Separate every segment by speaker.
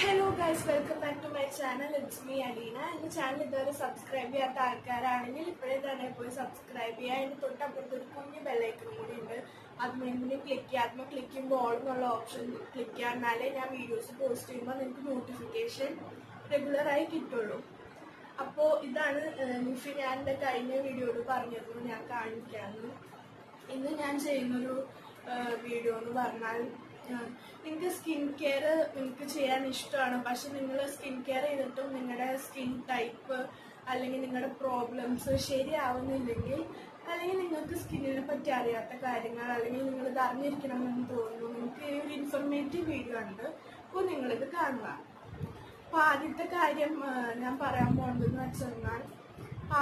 Speaker 1: Hello guys welcome back to my channel it's me Aleena എന്റെ channel ഇതുവരെ subscribe ചെയ്യാത്ത ആൾക്കാരാണെങ്കിൽ ഇപ്പോഴേ തന്നെ പോയി സബ്സ്ക്രൈബ് ചെയ്യുക. അതിന്റെ തൊട്ടപ്പുറത്ത് ഒരു കുഞ്ഞു ബെല്ലൈക്കൺ കൂടി ഉണ്ട്. അത് മെയിനിൽ ക്ലിക്ക് ചെയ്യുക. അതിന് ക്ലിക്ക് ചെയ്യുമ്പോൾ ഓൾ എന്നുള്ള ഓപ്ഷൻ ക്ലിക്ക് ചെയ്യുക ഞാൻ വീഡിയോസ് പോസ്റ്റ് ചെയ്യുമ്പോൾ നിങ്ങൾക്ക് നോട്ടിഫിക്കേഷൻ റെഗുലറായി കിട്ടുള്ളൂ. അപ്പോൾ ഇതാണ് നിഷി ഞാൻ എന്റെ കഴിഞ്ഞ വീഡിയോയിൽ പറഞ്ഞത് ഞാൻ കാണിക്കാമെന്ന് ഇന്ന് ഞാൻ ചെയ്യുന്നൊരു വീഡിയോ എന്ന് പറഞ്ഞാൽ നിങ്ങൾക്ക് സ്കിൻ കെയർ നിങ്ങൾക്ക് ചെയ്യാൻ ഇഷ്ടമാണ് പക്ഷെ നിങ്ങൾ സ്കിൻ കെയർ ചെയ്തിട്ടും നിങ്ങളുടെ സ്കിൻ ടൈപ്പ് അല്ലെങ്കിൽ നിങ്ങളുടെ പ്രോബ്ലംസ് ശരിയാവുന്നില്ലെങ്കിൽ അല്ലെങ്കിൽ നിങ്ങൾക്ക് സ്കിന്നിനെ പറ്റി അറിയാത്ത കാര്യങ്ങൾ അല്ലെങ്കിൽ നിങ്ങൾ ഇത് അറിഞ്ഞിരിക്കണമെന്ന് തോന്നുന്നു. നിങ്ങൾക്ക് ഒരു ഇൻഫർമേറ്റീവ് വീഡിയോ ഉണ്ട്. അപ്പോൾ നിങ്ങളിത് കാണുക. അപ്പോൾ ആദ്യത്തെ കാര്യം ഞാൻ പറയാൻ പോകുന്നതെന്ന് വെച്ചെന്നാൽ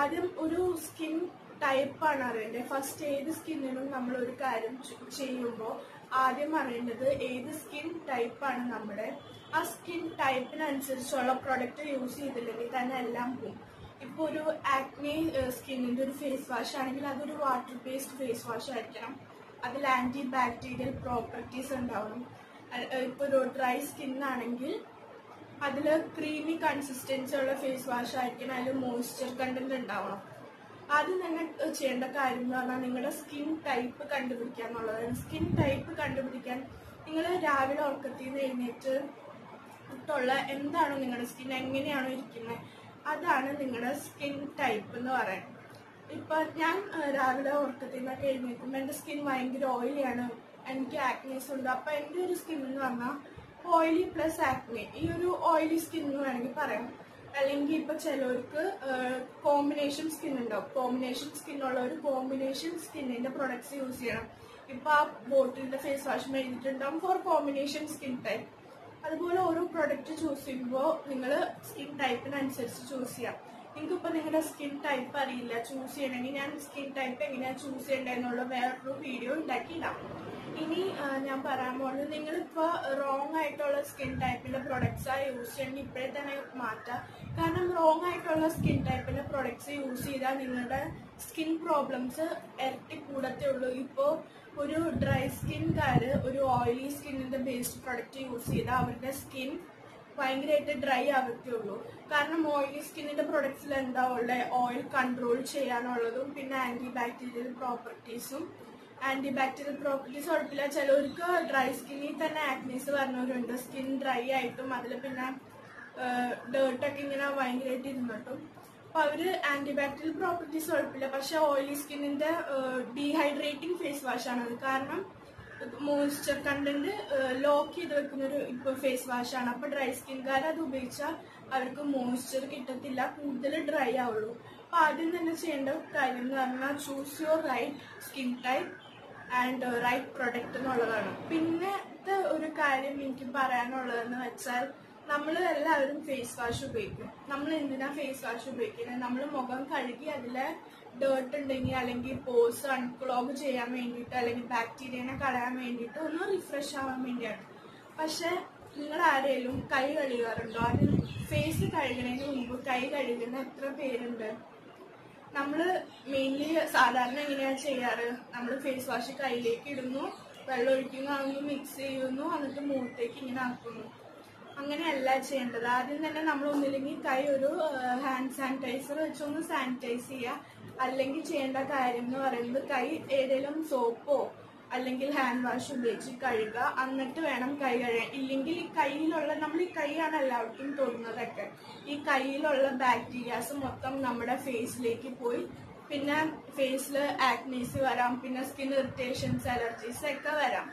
Speaker 1: ആദ്യം ഒരു സ്കിൻ ടൈപ്പാണ് അറിയേണ്ടത്. ഫസ്റ്റ് ഏത് സ്കിന്നിനും നമ്മൾ ഒരു കാര്യം ചെയ്യുമ്പോൾ ആദ്യം അറിയേണ്ടത് ഏത് സ്കിൻ ടൈപ്പ് ആണ് നമ്മുടെ? ആ സ്കിൻ ടൈപ്പിനനുസരിച്ചുള്ള പ്രൊഡക്റ്റ് യൂസ് ചെയ്തില്ലെങ്കിൽ തന്നെ എല്ലാം പോകും ഇപ്പൊ ഒരു ആക്നെ സ്കിന്നിന്റെ ഒരു ഫേസ് വാഷ് ആണെങ്കിൽ അതൊരു വാട്ടർ ബേസ്ഡ് ഫേസ് വാഷ് ആയിരിക്കണം. അതിൽ ആന്റി ബാക്ടീരിയൽ പ്രോപ്പർട്ടീസ് ഉണ്ടാവണം ഇപ്പോൾ ഇപ്പൊ ഒരു ഡ്രൈ സ്കിൻ ആണെങ്കിൽ അതിൽ ക്രീമി കൺസിസ്റ്റൻസി ഉള്ള ഫേസ് വാഷ് ആയിരിക്കണം. അതിൽ മോയ്സ്ചർ കണ്ടന്റ് ഉണ്ടാവണം. ആദ്യം തന്നെ ചെയ്യേണ്ട കാര്യം എന്ന് പറഞ്ഞാൽ നിങ്ങളുടെ സ്കിൻ ടൈപ്പ് കണ്ടുപിടിക്കുക എന്നുള്ളതാണ് സ്കിൻ ടൈപ്പ് കണ്ടുപിടിക്കാൻ നിങ്ങൾ രാവിലെ ഉറക്കത്തിൽ നിന്ന് എഴുന്നേറ്റ് തൊട്ടുള്ള എന്താണോ നിങ്ങളുടെ സ്കിൻ എങ്ങനെയാണോ ഇരിക്കുന്നത് അതാണ് നിങ്ങളുടെ സ്കിൻ ടൈപ്പ് എന്ന് പറയുന്നത് ഇപ്പൊ ഞാൻ രാവിലെ ഉറക്കത്തിൽ നിന്നൊക്കെ എഴുന്നേൽക്കുമ്പോൾ എന്റെ സ്കിൻ ഭയങ്കര ഓയിലിയാണ് എനിക്ക് ആക്നീസ് ഉണ്ട്. അപ്പൊ എന്റെ ഒരു സ്കിൻ എന്ന് പറഞ്ഞാൽ ഓയിലി പ്ലസ് ആക്നെ ഈ ഒരു ഓയിലി സ്കിൻ എന്ന് വേണമെങ്കിൽ പറയാം. അല്ലെങ്കിൽ ഇപ്പൊ ചിലവർക്ക് കോമ്പിനേഷൻ സ്കിൻ ഉണ്ടാവും കോമ്പിനേഷൻ സ്കിൻ ഉള്ള ഒരു കോമ്പിനേഷൻ സ്കിന്നിന്റെ പ്രൊഡക്ട്സ് യൂസ് ചെയ്യണം. ഇപ്പൊ ആ ബോട്ടിലിന്റെ ഫേസ് വാഷ് എഴുതിയിട്ടുണ്ടാവും ഫോർ കോമ്പിനേഷൻ സ്കിൻ ടൈപ്പ് അതുപോലെ ഓരോ പ്രൊഡക്റ്റ് ചൂസ് ചെയ്യുമ്പോൾ നിങ്ങൾ സ്കിൻ ടൈപ്പിനനുസരിച്ച് ചൂസ് ചെയ്യാം. നിങ്ങൾക്ക് ഇപ്പൊ നിങ്ങളുടെ സ്കിൻ ടൈപ്പ് അറിയില്ല. ചൂസ് ചെയ്യണമെങ്കിൽ ഞാൻ സ്കിൻ ടൈപ്പ് എങ്ങനെയാണ് ചൂസ് ചെയ്യേണ്ടതെന്നുള്ള വേറൊരു വീഡിയോ ഉണ്ടാക്കിയിടാം ഇനി ഞാൻ പറയാൻ പോകുന്നത് നിങ്ങളിപ്പോൾ റോങ് ആയിട്ടുള്ള സ്കിൻ ടൈപ്പിന്റെ പ്രൊഡക്ട്സാണ് യൂസ് ചെയ്യണമെങ്കിൽ ഇപ്പോഴേ തന്നെ മാറ്റാം. കാരണം റോങ് ആയിട്ടുള്ള സ്കിൻ ടൈപ്പിന്റെ പ്രൊഡക്ട്സ് യൂസ് ചെയ്താൽ നിങ്ങളുടെ സ്കിൻ പ്രോബ്ലംസ് ഇരട്ടി കൂടത്തേ ഉള്ളൂ. ഇപ്പോൾ ഒരു ഡ്രൈ സ്കിൻകാർ ഒരു ഓയിലി സ്കിന്നിന്റെ ബേസ്ഡ് പ്രൊഡക്റ്റ് യൂസ് ചെയ്താൽ അവരുടെ സ്കിൻ ഭയങ്കരമായിട്ട് ഡ്രൈ ആവത്തേ ഉള്ളൂ കാരണം ഓയിലി സ്കിന്നിന്റെ പ്രൊഡക്ട്സിൽ എന്താ ഉള്ളത് ഓയിൽ കൺട്രോൾ ചെയ്യാനുള്ളതും പിന്നെ ആന്റി ബാക്ടീരിയൽ പ്രോപ്പർട്ടീസും ആന്റി ബാക്ടീരിയൽ പ്രോപ്പർട്ടീസ് ഉറപ്പില്ല. ചിലവർക്ക് ഡ്രൈ സ്കിന്നിൽ തന്നെ ആക്നീസ് പറഞ്ഞവരുണ്ട് സ്കിൻ ഡ്രൈ ആയിട്ടും അതിൽ പിന്നെ ഡേർട്ടൊക്കെ ഇങ്ങനെ ഭയങ്കരമായിട്ട് ഇരുന്നിട്ടും. അപ്പൊ അവർ ആന്റി ബാക്ടീരിയൽ പ്രോപ്പർട്ടീസ് ഉറപ്പില്ല. പക്ഷെ ഓയിലി സ്കിന്നിന്റെ ഡീഹൈഡ്രേറ്റിംഗ് ഫേസ് വാഷ് ആണ് അത്. കാരണം മോയ്സ്ചർ കണ്ടന്റ് ലോക്ക് ചെയ്ത് വെക്കുന്ന ഒരു ഇപ്പൊ ഫേസ് ആണ്. അപ്പൊ ഡ്രൈ സ്കിൻകാർ അത് ഉപയോഗിച്ചാൽ അവർക്ക് മോയ്സ്ചർ കിട്ടത്തില്ല കൂടുതൽ ഡ്രൈ ആവുള്ളൂ. അപ്പൊ ആദ്യം തന്നെ ചെയ്യേണ്ട കാര്യം എന്ന് പറഞ്ഞാൽ choose your right skin type and right product എന്നുള്ളതാണ്. പിന്നത്തെ ഒരു കാര്യം എനിക്ക് പറയാനുള്ളതെന്ന് വെച്ചാൽ നമ്മൾ എല്ലാവരും ഫേസ് വാഷ് ഉപയോഗിക്കും. നമ്മൾ എന്തിനാ ഫേസ് വാഷ് ഉപയോഗിക്കുന്നത്? നമ്മൾ മുഖം കഴുകി അതിലെ ഡേർട്ട് ഉണ്ടെങ്കിൽ അല്ലെങ്കിൽ പോസ് അൺക്ലോഗ് ചെയ്യാൻ വേണ്ടിയിട്ട് അല്ലെങ്കിൽ ബാക്ടീരിയനെ കളയാൻ വേണ്ടിയിട്ട് ഒന്ന് റിഫ്രഷ് ആവാൻ വേണ്ടിയാണ്. പക്ഷെ നിങ്ങൾ ആരെങ്കിലും കൈ കഴുകാറുണ്ടോ? അതിന് ഫേസ് കഴുകുന്നതിന് മുമ്പ് കൈ കഴുകുന്ന എത്ര പേരുണ്ട്? നമ്മൾ മെയിൻലി സാധാരണ എങ്ങനെയാണ് ചെയ്യാറ്? നമ്മൾ ഫേസ് വാഷ് കയ്യിലേക്ക് ഇടുന്നു വെള്ളം ഒഴിക്കുന്നു അതൊന്ന് മിക്സ് ചെയ്യുന്നു എന്നിട്ട് മുഖത്തേക്ക് ഇങ്ങനെ ആക്കുന്നു. അങ്ങനെയല്ല ചെയ്യേണ്ടത്. ആദ്യം തന്നെ നമ്മൾ ഒന്നില്ലെങ്കിൽ കൈ ഒരു ഹാൻഡ് സാനിറ്റൈസർ വെച്ചൊന്ന് സാനിറ്റൈസ് ചെയ്യുക അല്ലെങ്കിൽ ചെയ്യേണ്ട കാര്യം എന്ന് പറയുന്നത് കൈ ഏതെങ്കിലും സോപ്പോ അല്ലെങ്കിൽ ഹാൻഡ് വാഷ് ഉപയോഗിച്ച് കഴുകുക. എന്നിട്ട് വേണം കൈ കഴുകാൻ. ഇല്ലെങ്കിൽ ഈ കയ്യിലുള്ള നമ്മൾ ഈ കൈയാണ് എല്ലാവർക്കും തൊടുന്നതൊക്കെ. ഈ കയ്യിലുള്ള ബാക്ടീരിയാസ് മൊത്തം നമ്മുടെ ഫേസിലേക്ക് പോയി. പിന്നെ ഫേസിൽ ആക്നീസ് വരാം. പിന്നെ സ്കിൻ ഇറിറ്റേഷൻസ് അലർജീസ് ഒക്കെ വരാം.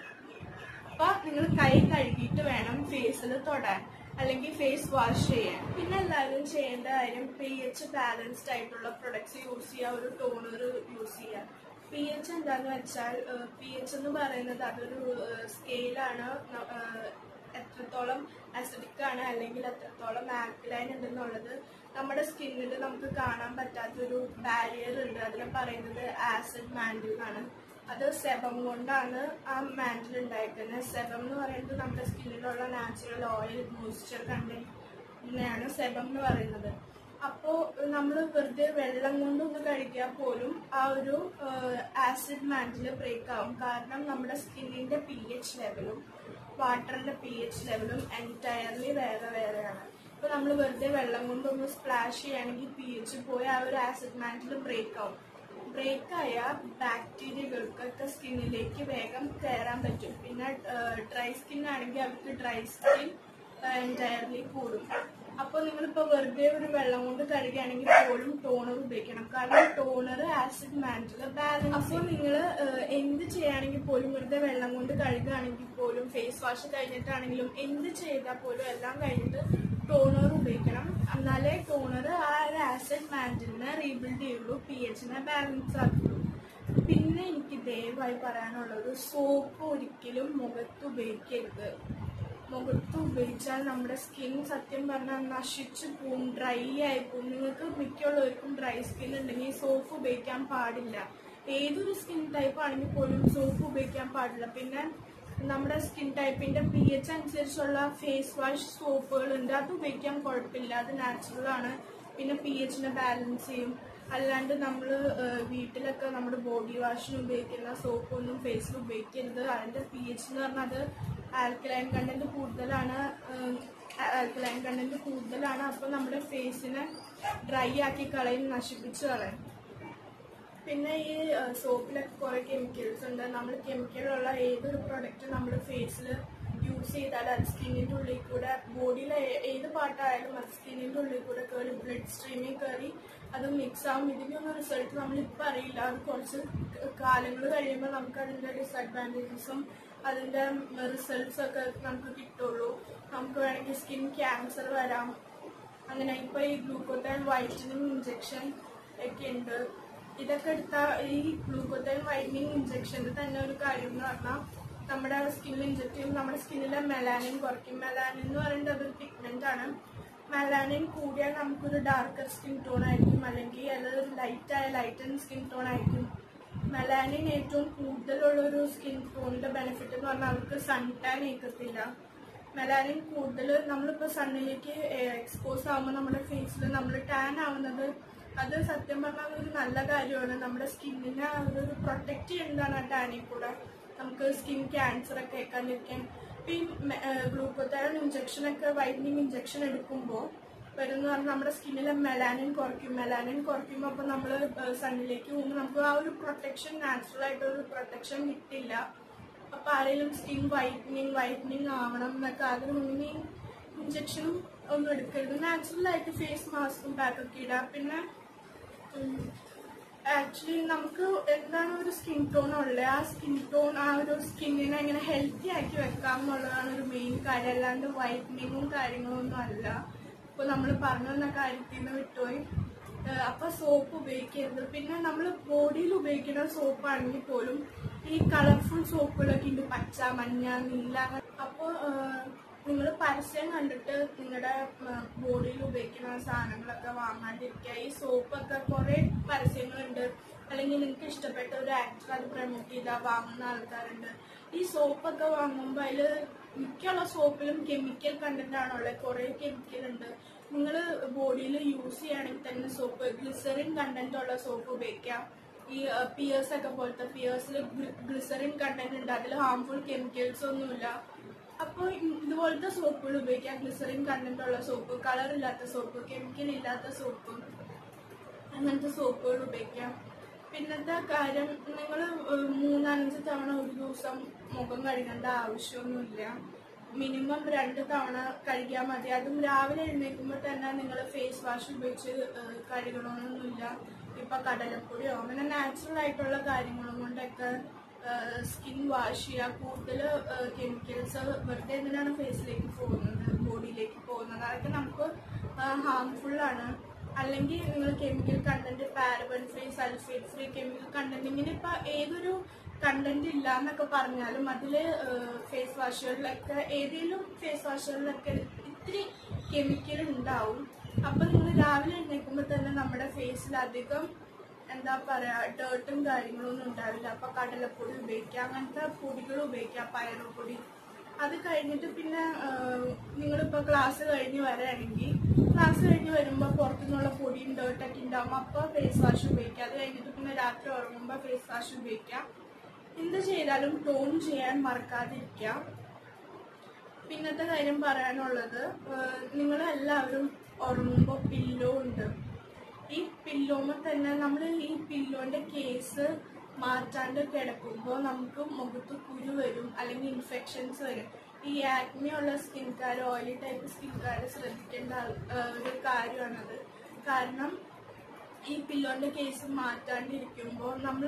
Speaker 1: അപ്പൊ നിങ്ങൾ കൈ കഴുകിയിട്ട് വേണം ഫേസിൽ തൊടാൻ. അല്ലെങ്കിൽ ഫേസ് വാഷ് ചെയ്യാൻ. പിന്നെ എല്ലാവരും ചെയ്യേണ്ട കാര്യം പി എച്ച് ബാലൻസ്ഡ് ആയിട്ടുള്ള പ്രൊഡക്ട്സ് യൂസ് ചെയ്യുക. ഒരു ടോണർ യൂസ് ചെയ്യുക. പി എച്ച് എന്താന്ന് വെച്ചാൽ പി എച്ച് എന്ന് പറയുന്നത് അതൊരു സ്കെയിലാണ് എത്രത്തോളം അസിഡിക് ആണ് അല്ലെങ്കിൽ എത്രത്തോളം ആൽക്കലൈൻ ഉണ്ടെന്നുള്ളത് നമ്മുടെ സ്കിന്നിൽ നമുക്ക് കാണാൻ പറ്റാത്തൊരു ബാരിയർ ഉണ്ട്. അതിനെ പറയുന്നത് ആസിഡ് മാൻഡിൽ ആണ്. അത് സെബം കൊണ്ടാണ് ആ മാൻഡിൽ ഉണ്ടായിരിക്കുന്നത് സെബം എന്ന് പറയുന്നത് നമ്മുടെ സ്കിന്നിലുള്ള നാച്ചുറൽ ഓയിൽ മോയ്സ്ചർ കണ്ടന്റിനെയാണ് സെബം എന്ന് പറയുന്നത്. അപ്പോൾ നമ്മൾ വെറുതെ വെള്ളം കൊണ്ടൊന്ന് കഴിക്കാൻ പോലും ആ ഒരു ആസിഡ് മാൻഡിൽ ബ്രേക്ക് ആവും. കാരണം നമ്മുടെ സ്കിന്നിന്റെ പി എച്ച് ലെവലും വാട്ടറിന്റെ പി എച്ച് ലെവലും എന്റയർലി വേറെ വേറെയാണ്. അപ്പോൾ നമ്മൾ വെറുതെ വെള്ളം കൊണ്ടൊന്ന് സ്പ്ലാഷ് ചെയ്യുകയാണെങ്കിൽ പി എച്ച് പോയി ആ ഒരു ആസിഡ് മാറ്റിൽ ബ്രേക്ക് ആവും. ബ്രേക്ക് ആയ ബാക്ടീരിയകൾക്കൊക്കെ സ്കിന്നിലേക്ക് വേഗം കയറാൻ പറ്റും. പിന്നെ ഡ്രൈ സ്കിൻ ആണെങ്കിൽ അവർക്ക് ഡ്രൈ സ്കിൻ എന്റയർലി കൂടും. അപ്പോൾ നിങ്ങളിപ്പോൾ വെറുതെ ഒരു വെള്ളം കൊണ്ട് കഴുകുകയാണെങ്കിൽ പോലും ടോണർ ഉപയോഗിക്കണം. കാരണം ടോണർ ആസിഡ് മാന്റിൽ ബാലൻസ് അപ്പോൾ നിങ്ങൾ എന്ത് ചെയ്യുകയാണെങ്കിൽ പോലും വെറുതെ വെള്ളം കൊണ്ട് കഴുകുകയാണെങ്കിൽ പോലും ഫേസ് വാഷ് കഴിഞ്ഞിട്ടാണെങ്കിലും എന്ത് ചെയ്താൽ പോലും എല്ലാം കഴിഞ്ഞിട്ട് ടോണർ ഉപയോഗിക്കണം. എന്നാലേ ടോണർ ആ ഒരു ആസിഡ് മാന്റിനെ റീബിൽഡ് ചെയ്യുള്ളൂ പി എച്ചിനെ ബാലൻസ് ആക്കുള്ളൂ. പിന്നെ എനിക്ക് ദയവായി പറയാനുള്ളത് സോപ്പ് ഒരിക്കലും മുഖത്ത് ഉപയോഗിക്കരുത്. മുഖത്ത് ഉപയോഗിച്ചാൽ നമ്മുടെ സ്കിൻ സത്യം പറഞ്ഞാൽ നശിച്ചു പോവും ഡ്രൈ ആയി നിങ്ങൾക്ക് മിക്കുള്ളവർക്കും ഡ്രൈ സ്കിൻ ഉണ്ടെങ്കിൽ സോപ്പ് ഉപയോഗിക്കാൻ പാടില്ല. ഏതൊരു സ്കിൻ ടൈപ്പ് ആണെങ്കിൽ പോലും സോപ്പ് ഉപയോഗിക്കാൻ പാടില്ല. പിന്നെ നമ്മുടെ സ്കിൻ ടൈപ്പിന്റെ പി എച്ച് അനുസരിച്ചുള്ള ഫേസ് വാഷ് സോപ്പുകൾ ഉണ്ട് അത് ഉപയോഗിക്കാൻ കുഴപ്പമില്ല. അത് നാച്ചുറൽ ആണ്. പിന്നെ പി എച്ചിനെ ബാലൻസ് ചെയ്യും. അല്ലാണ്ട് നമ്മൾ വീട്ടിലൊക്കെ നമ്മുടെ ബോഡി വാഷിന് ഉപയോഗിക്കുന്ന സോപ്പൊന്നും ഫേസിൽ ഉപയോഗിക്കരുത്. അതിന്റെ പി എച്ച് എന്ന് പറഞ്ഞാൽ അത് ആൽക്കലൈൻ കണ്ടന്റ് കൂടുതലാണ്. ആൽക്കലൈൻ കണ്ടന്റ് കൂടുതലാണ്. അപ്പോൾ നമ്മുടെ ഫേസിനെ ഡ്രൈ ആക്കി കളയും നശിപ്പിച്ച് കളയും. പിന്നെ ഈ സോപ്പിലൊക്കെ കുറെ കെമിക്കൽസ് ഉണ്ട്. നമ്മൾ കെമിക്കലുള്ള ഏതൊരു പ്രൊഡക്റ്റ് നമ്മൾ ഫേസിൽ യൂസ് ചെയ്താൽ അത് സ്കിന്നിന്റെ ഉള്ളിൽ കൂടെ ബോഡിയിലെ ഏത് പാർട്ടായാലും അത് സ്കിന്നിന്റെ ഉള്ളിൽ കൂടെ കയറി ബ്ലഡ് സ്ട്രീമിൽ കയറി അത് മിക്സ് ആവും. ഇതിനൊന്നും റിസൾട്ട് നമ്മളിപ്പോൾ അറിയില്ല. അത് കുറച്ച് കാലങ്ങൾ കഴിയുമ്പോൾ നമുക്ക് അതിന്റെ ഡിസഡ്വാന്റേജസും അതിന്റെ റിസൾട്ട്സ് ഒക്കെ നമുക്ക് കിട്ടുള്ളൂ. നമുക്ക് വേണമെങ്കിൽ സ്കിൻ ക്യാൻസർ വരാം. അങ്ങനെ ഇപ്പോൾ ഈ ഗ്ലൂക്കോട്ടൈൻ വൈറ്റനിങ് ഇഞ്ചെക്ഷൻ ഒക്കെ ഉണ്ട്. ഇതൊക്കെ എടുത്ത ഈ ഗ്ലൂക്കോട്ടൈൻ വൈറ്റനിങ് ഇഞ്ചക്ഷന്റെ തന്നെ ഒരു കാര്യം എന്ന് പറഞ്ഞാൽ നമ്മുടെ സ്കിന്നിൽ ഇഞ്ചക്ട് ചെയ്യുമ്പോൾ നമ്മുടെ സ്കിന്നിലെ മെലാനിൻ കുറയ്ക്കും. മെലാനിൻ എന്ന് പറയുന്നത് അതൊരു പിഗ്മെന്റ് ആണ്. മെലാനിൻ കൂടിയാൽ നമുക്കൊരു ഡാർക്കർ സ്കിൻ ടോൺ ആയിരിക്കും. അല്ലെങ്കിൽ അതൊരു ലൈറ്റ് ആയ ലൈറ്റൻ സ്കിൻ ടോൺ ആയിരിക്കും. മെലാനിൻ ഏറ്റവും കൂടുതലുള്ള ഒരു സ്കിൻ ടോണിന്റെ ബെനിഫിറ്റ് എന്ന് പറഞ്ഞാൽ അവർക്ക് സൺ ടാൻ ഏക്കത്തില്ല മെലാനിൻ കൂടുതൽ നമ്മളിപ്പോൾ സണ്ണിലേക്ക് എക്സ്പോസ് ആകുമ്പോൾ നമ്മുടെ ഫേസിൽ നമ്മൾ ടാൻ ആവുന്നത് അത് സത്യം പറഞ്ഞാൽ ഒരു നല്ല കാര്യമാണ്. നമ്മുടെ സ്കിന്നിനെ അത് പ്രൊട്ടക്ട് ചെയ്യുന്നതാണ് ആ ടാനിൽ കൂടെ. നമുക്ക് സ്കിൻ ക്യാൻസർ ഒക്കെ ഏക്കാണ്ടിരിക്കാൻ ഇപ്പൊ ഈ ഗ്ലൂക്കോത്തൈൻ ഇഞ്ചക്ഷൻ ഒക്കെ വൈറ്റനിങ് ഇഞ്ചക്ഷൻ എടുക്കുമ്പോൾ വരുന്ന പറഞ്ഞാൽ നമ്മുടെ സ്കിന്നിലെ മെലാനിൻ കുറയ്ക്കും. മെലാനിൻ കുറയ്ക്കുമ്പോൾ അപ്പോൾ നമ്മൾ സണ്ണിലേക്ക് പോകുമ്പോൾ നമുക്ക് ആ ഒരു പ്രൊട്ടക്ഷൻ നാച്ചുറൽ ആയിട്ടൊരു പ്രൊട്ടക്ഷൻ കിട്ടില്ല. അപ്പോൾ ആരെങ്കിലും സ്കിൻ വൈറ്റനിങ് വൈറ്റനിങ് ആവണം എന്നൊക്കെ ആഗ്രഹമുണ്ടെങ്കിൽ ഇഞ്ചക്ഷനും ഒന്നും എടുക്കരുത്. നാച്ചുറൽ ആയിട്ട് ഫേസ് മാസ്കും പാക്കൊക്കെ ഇടാം. പിന്നെ ആക്ച്വലി നമുക്ക് എന്താണ് ഒരു സ്കിൻ ടോൺ ഉള്ളത് ആ സ്കിൻ ടോൺ ആ ഒരു സ്കിന്നിനെ എങ്ങനെ ഹെൽത്തി ആക്കി വെക്കാം എന്നുള്ളതാണ് ഒരു മെയിൻ കാര്യം. അല്ലാണ്ട് വൈറ്റനിങ്ങും കാര്യങ്ങളും ഒന്നും അല്ല. ഇപ്പൊ നമ്മൾ പറഞ്ഞു തന്ന കാര്യത്തിൽ നിന്ന് വിട്ടുപോയി അപ്പൊ സോപ്പ് ഉപയോഗിക്കരുത്. പിന്നെ നമ്മൾ ബോഡിയിൽ ഉപയോഗിക്കുന്ന സോപ്പ് ആണെങ്കിൽ പോലും ഈ കളർഫുൾ സോപ്പുകളൊക്കെ ഉണ്ട്. പച്ച മഞ്ഞ നീല അപ്പോൾ നിങ്ങൾ പരസ്യം കണ്ടിട്ട് നിങ്ങളുടെ ബോഡിയിൽ ഉപയോഗിക്കുന്ന സാധനങ്ങളൊക്കെ വാങ്ങാണ്ടിരിക്കുക ഈ സോപ്പൊക്കെ കുറെ പരസ്യങ്ങളുണ്ട്. അല്ലെങ്കിൽ നിങ്ങൾക്ക് ഇഷ്ടപ്പെട്ട ഒരു ആക്ടർ അത് പ്രൊമോട്ട് ചെയ്താൽ വാങ്ങുന്ന ആൾക്കാരുണ്ട്. ഈ സോപ്പൊക്കെ വാങ്ങുമ്പോൾ അതിൽ മിക്കുള്ള സോപ്പിലും കെമിക്കൽ കണ്ടന്റ് ആണുള്ളത് കുറെ കെമിക്കൽ ഉണ്ട്. നിങ്ങൾ ബോഡിയിൽ യൂസ് ചെയ്യുകയാണെങ്കിൽ തന്നെ സോപ്പ് ഗ്ലിസറിൻ കണ്ടന്റ് ഉള്ള സോപ്പ് ഉപയോഗിക്കാം ഈ പിയേഴ്സ് ഒക്കെ പോലത്തെ പിയേഴ്സിൽ ഗ്ലിസറിൻ കണ്ടന്റ് ഉണ്ട്. അതിൽ ഹാർംഫുൾ കെമിക്കൽസ് ഒന്നുമില്ല. അപ്പോൾ ഇതുപോലത്തെ സോപ്പുകൾ ഉപയോഗിക്കാം ഗ്ലിസറിൻ കണ്ടന്റ് ഉള്ള സോപ്പ് കളർ ഇല്ലാത്ത സോപ്പ് കെമിക്കൽ ഇല്ലാത്ത സോപ്പ് അങ്ങനത്തെ സോപ്പുകൾ ഉപയോഗിക്കാം. പിന്നത്തെ കാര്യം? നിങ്ങൾ മൂന്നാലഞ്ച് തവണ ഒരു ദിവസം മുഖം കഴുകേണ്ട ആവശ്യമൊന്നുമില്ല. മിനിമം രണ്ട് തവണ കഴുകിയാൽ മതി. അതും രാവിലെ എഴുന്നേൽക്കുമ്പോൾ തന്നെ നിങ്ങൾ ഫേസ് വാഷ് ഉപയോഗിച്ച് കഴുകണമെന്നൊന്നുമില്ല ഇപ്പൊ കടലപ്പൊടിയോ അങ്ങനെ നാച്ചുറൽ ആയിട്ടുള്ള കാര്യങ്ങളും കൊണ്ടൊക്കെ സ്കിൻ വാഷ് ചെയ്യുക കൂടുതൽ കെമിക്കൽസ് വെറുതെ എന്തിനാണ് ഫേസിലേക്ക് പോകുന്നത് ബോഡിയിലേക്ക് പോകുന്നത്? അതൊക്കെ നമുക്ക് ഹാംഫുൾ ആണ്. അല്ലെങ്കിൽ നിങ്ങൾ chemical content paraben free sulphate free chemical content ഇങ്ങനെ ഇപ്പൊ ഏതൊരു കണ്ടന്റ് ഇല്ല എന്നൊക്കെ പറഞ്ഞാലും അതിൽ ഫേസ് വാഷുകളിലൊക്കെ ഏതെങ്കിലും ഫേസ് വാഷുകളിലൊക്കെ ഇത്തിരി കെമിക്കൽ ഉണ്ടാവും അപ്പൊ നിങ്ങൾ രാവിലെ എഴുന്നേൽക്കുമ്പോൾ തന്നെ നമ്മുടെ ഫേസിൽ അധികം എന്താ പറയാ ഡേർട്ടും കാര്യങ്ങളൊന്നും ഉണ്ടാവില്ല. അപ്പൊ കടലപ്പൊടി ഉപയോഗിക്കാം അങ്ങനത്തെ പൊടികൾ ഉപയോഗിക്കാം പയറുപൊടി അത് കഴിഞ്ഞിട്ട് പിന്നെ നിങ്ങളിപ്പോ ക്ലാസ് കഴിഞ്ഞ് വരാണെങ്കിൽ ക്ലാസ് കഴിഞ്ഞ് വരുമ്പോ പുറത്തുനിന്നുള്ള പൊടിയും ഡേർട്ടൊക്കെ ഉണ്ടാവും. അപ്പൊ ഫേസ് വാഷ് ഉപയോഗിക്കാം അത് കഴിഞ്ഞിട്ട് പിന്നെ രാത്രി ഉറങ്ങുമ്പോ ഫേസ് വാഷ് ഉപയോഗിക്കാം എന്ത് ചെയ്താലും ടോൺ ചെയ്യാൻ മറക്കാതിരിക്കാം പിന്നത്തെ കാര്യം പറയാനുള്ളത് നിങ്ങൾ എല്ലാവരും ഉറങ്ങുമ്പോൾ പില്ലോ ഉണ്ട്. ഈ പില്ലോമ തന്നെ നമ്മൾ ഈ പില്ലോന്റെ കേസ് മാറ്റാണ്ട് കിടക്കുമ്പോൾ നമുക്ക് മുഖത്ത് കുരു വരും അല്ലെങ്കിൽ ഇൻഫെക്ഷൻസ് വരും. ഈ ആക്നെ ഉള്ള സ്കിൻകാർ ഓയിലി ടൈപ്പ് സ്കിൻ സ്കിൻകാർ ശ്രദ്ധിക്കേണ്ട ഒരു കാര്യമാണത്. കാരണം ഈ പില്ലോന്റെ കേസ് മാറ്റാണ്ടിരിക്കുമ്പോൾ നമ്മൾ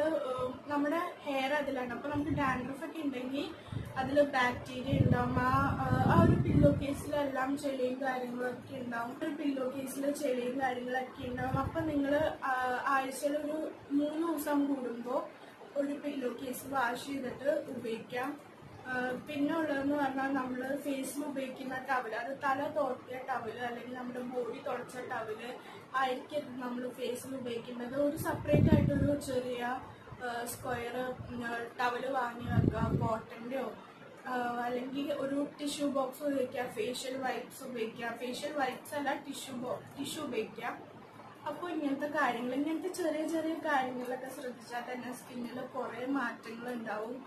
Speaker 1: നമ്മുടെ ഹെയർ അതിലാണ്. അപ്പൊ നമുക്ക് ഡാൻഡ്രഫ് ഒക്കെ ഉണ്ടെങ്കിൽ അതിൽ ബാക്ടീരിയ ഉണ്ടാവും. ആ ആ, ഒരു പില്ലോ കേസിലെല്ലാം ചെളിയും കാര്യങ്ങളൊക്കെ ഉണ്ടാവും. ഒരു പില്ലോ കേസിൽ ചെളിയും കാര്യങ്ങളൊക്കെ ഉണ്ടാവും. അപ്പൊ നിങ്ങൾ ആഴ്ചയിൽ ഒരു മൂന്ന് ദിവസം കൂടുമ്പോൾ ഒരു പില്ലോ കേസ് വാഷ് ചെയ്തിട്ട് ഉപയോഗിക്കാം. പിന്നെ ഉള്ളതെന്ന് പറഞ്ഞാൽ നമ്മൾ ഫേസിൽ ഉപയോഗിക്കുന്ന ടവൽ അത് തല തോർത്തിയ ടവൽ അല്ലെങ്കിൽ നമ്മുടെ ബോഡി തുടച്ച ടവൽ ആയിരിക്കരുത് നമ്മൾ ഫേസിൽ ഉപയോഗിക്കേണ്ടത് ഒരു സെപ്പറേറ്റ് ആയിട്ടൊരു ചെറിയ സ്ക്വയർ ടവൽ വാങ്ങി വെക്കുക കോട്ടന്റെയോ അല്ലെങ്കിൽ ഒരു ടിഷ്യൂ ബോക്സ് ഉപയോഗിക്കുക ഫേഷ്യൽ വൈപ്സ് ഉപയോഗിക്കുക. ഫേഷ്യൽ വൈപ്സ് അല്ല ടിഷ്യൂ ബോ ടിഷ്യൂ ഉപയോഗിക്കുക. അപ്പോൾ ഇങ്ങനത്തെ കാര്യങ്ങൾ ഇങ്ങനത്തെ ചെറിയ ചെറിയ കാര്യങ്ങളൊക്കെ ശ്രദ്ധിച്ചാൽ തന്നെ സ്കിന്നിൽ കുറേ മാറ്റങ്ങൾ ഉണ്ടാവും.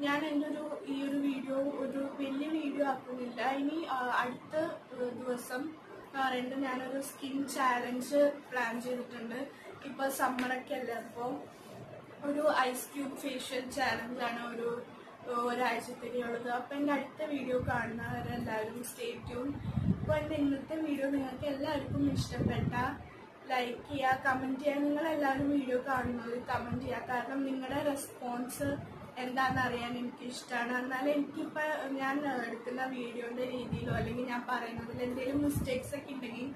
Speaker 1: ഞാൻ എന്റെ ഒരു ഈ ഒരു വീഡിയോ ഒരു വലിയ വീഡിയോ ആക്കുന്നില്ല. ഇനി അടുത്ത ദിവസം പറയുന്നത് ഞാനൊരു സ്കിൻ ചാലഞ്ച് പ്ലാൻ ചെയ്തിട്ടുണ്ട്. ഇപ്പോൾ സമ്മറൊക്കെ അല്ലേ? അപ്പോൾ ഒരു ഐസ് ക്യൂബ് ഫേഷ്യൽ ചാലഞ്ചാണ് ഒരു ഒരാഴ്ചത്തേക്കുള്ളത്. അപ്പോൾ എന്റെ അടുത്ത വീഡിയോ കാണുന്നവരെല്ലാവരും സ്റ്റേ ട്യൂൺ അപ്പോൾ ഇന്നത്തെ വീഡിയോ നിങ്ങൾക്ക് എല്ലാവർക്കും ഇഷ്ടപ്പെട്ട ലൈക്ക് ചെയ്യുക കമന്റ് ചെയ്യുക നിങ്ങൾ എല്ലാവരും വീഡിയോ കാണുന്നത് കമന്റ് ചെയ്യുക കാരണം നിങ്ങളുടെ റെസ്പോൺസ് എന്താണെന്ന് അറിയാൻ എനിക്ക് ഇഷ്ടമാണ് എന്നാൽ എനിക്കിപ്പോൾ ഞാൻ എടുക്കുന്ന വീഡിയോന്റെ രീതിയിലോ അല്ലെങ്കിൽ ഞാൻ പറയുന്നതിൽ എന്തെങ്കിലും മിസ്റ്റേക്സ് ഒക്കെ ഉണ്ടെങ്കിൽ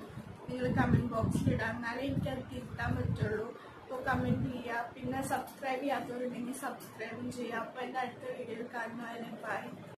Speaker 1: നിങ്ങൾ കമന്റ് ബോക്സിൽ ഇടാം. എന്നാലേ എനിക്കത് തിരുത്താൻ പറ്റുള്ളൂ. അപ്പോൾ കമന്റ് ചെയ്യുക പിന്നെ സബ്സ്ക്രൈബ് ചെയ്യാത്തവരുണ്ടെങ്കിൽ സബ്സ്ക്രൈബും ചെയ്യുക അപ്പോൾ എന്റെ അടുത്ത വീഡിയോയിൽ കാണുന്നവരെ ബൈ